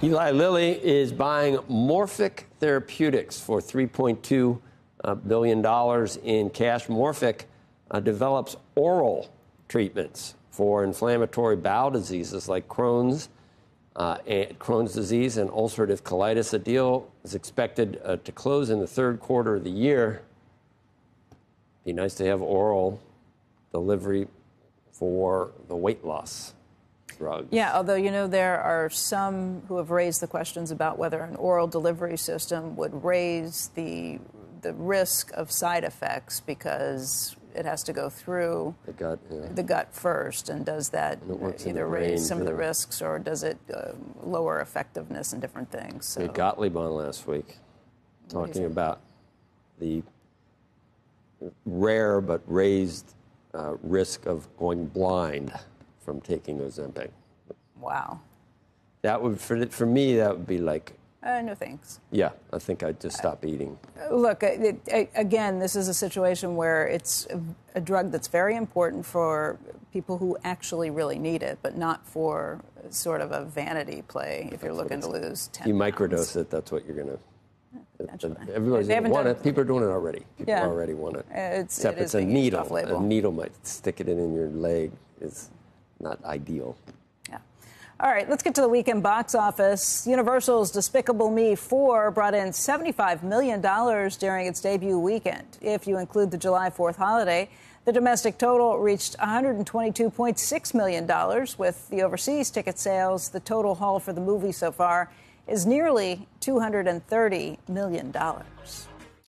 Eli Lilly is buying Morphic Therapeutics for $3.2 uh, billion in cash. Morphic uh, develops oral treatments for inflammatory bowel diseases like Crohn's, uh, Crohn's disease and ulcerative colitis. The deal is expected uh, to close in the third quarter of the year. Be nice to have oral delivery for the weight loss drugs. Yeah, although you know there are some who have raised the questions about whether an oral delivery system would raise the the risk of side effects because it has to go through the gut, yeah. the gut first, and does that either raise brain, some yeah. of the risks or does it uh, lower effectiveness and different things? So. We had Gottlieb on last week talking about the rare but raised uh, risk of going blind from taking Ozempic. Wow. That would for for me that would be like uh, no thanks. Yeah, I think I'd just stop eating. Look, it, it, again, this is a situation where it's a, a, drug that's very important for people who actually really need it, but not for sort of a vanity play if that's you're looking to lose 10 You pounds. microdose it, that's what you're going to. Everybody's going to want it. People are doing it already. People yeah. already want it. It's, Except it it's a needle. A needle might stick it in your leg. is not ideal. Yeah. All right, let's get to the weekend box office. Universal's Despicable Me 4 brought in $75 million during its debut weekend. If you include the July 4th holiday, the domestic total reached $122.6 million. With the overseas ticket sales, the total haul for the movie so far is nearly $230 million.